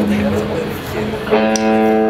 るんだけど